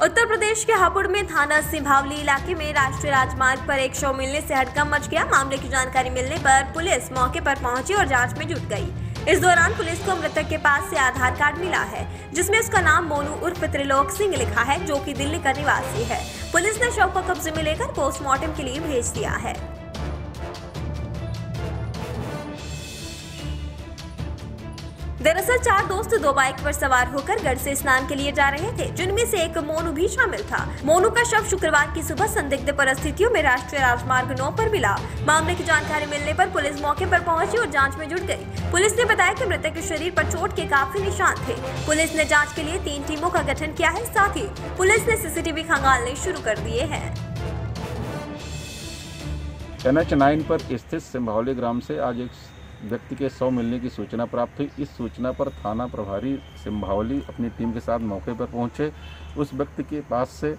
उत्तर प्रदेश के हापुड़ में थाना सिंभावली इलाके में राष्ट्रीय राजमार्ग पर एक शव मिलने से हड़कम मच गया। मामले की जानकारी मिलने पर पुलिस मौके पर पहुँची और जाँच में जुट गई। इस दौरान पुलिस को मृतक के पास से आधार कार्ड मिला है, जिसमें उसका नाम मोनू उर्फ़ त्रिलोक सिंह लिखा है, जो कि दिल्ली का निवासी है। पुलिस ने शव को कब्जे में लेकर पोस्टमार्टम के लिए भेज दिया है। दरअसल चार दोस्त दो बाइक पर सवार होकर गढ़ से स्नान के लिए जा रहे थे, जिनमें से एक मोनू भी शामिल था। मोनू का शव शुक्रवार की सुबह संदिग्ध परिस्थितियों में राष्ट्रीय राजमार्ग नौ पर मिला। मामले की जानकारी मिलने पर पुलिस मौके पर पहुँची और जाँच में जुट गई। पुलिस ने बताया कि मृतक के शरीर पर चोट के काफ़ी निशान थे। पुलिस ने जाँच के लिए तीन टीमों का गठन किया है, साथ ही पुलिस ने सीसीटीवी खंगालने शुरू कर दिए है। एन एच नाइन पर स्थित सिंभावली ग्राम से आज एक व्यक्ति के शव मिलने की सूचना प्राप्त हुई। इस सूचना पर थाना प्रभारी सिंभावली अपनी टीम के साथ मौके पर पहुँचे। उस व्यक्ति के पास से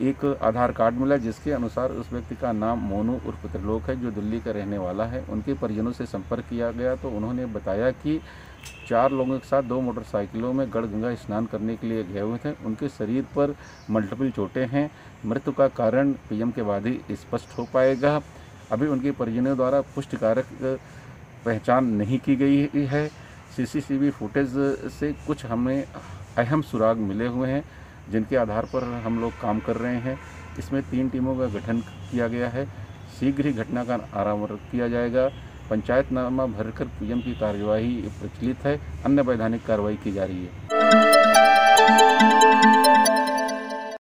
एक आधार कार्ड मिला, जिसके अनुसार उस व्यक्ति का नाम मोनू उर्फ़ त्रिलोक है, जो दिल्ली का रहने वाला है। उनके परिजनों से संपर्क किया गया तो उन्होंने बताया कि चार लोगों के साथ दो मोटरसाइकिलों में गढ़गंगा स्नान करने के लिए गए हुए थे। उनके शरीर पर मल्टीपल चोटें हैं। मृत्यु का कारण पीएम के बाद ही स्पष्ट हो पाएगा। अभी उनके परिजनों द्वारा पुष्टिकारक पहचान नहीं की गई है। सीसीटीवी फुटेज से कुछ हमें अहम सुराग मिले हुए हैं, जिनके आधार पर हम लोग काम कर रहे हैं। इसमें तीन टीमों का गठन किया गया है। शीघ्र ही घटना का आराम किया जाएगा। पंचायतनामा भरकर पीएम की कार्यवाही प्रचलित है। अन्य वैधानिक कार्रवाई की जा रही है।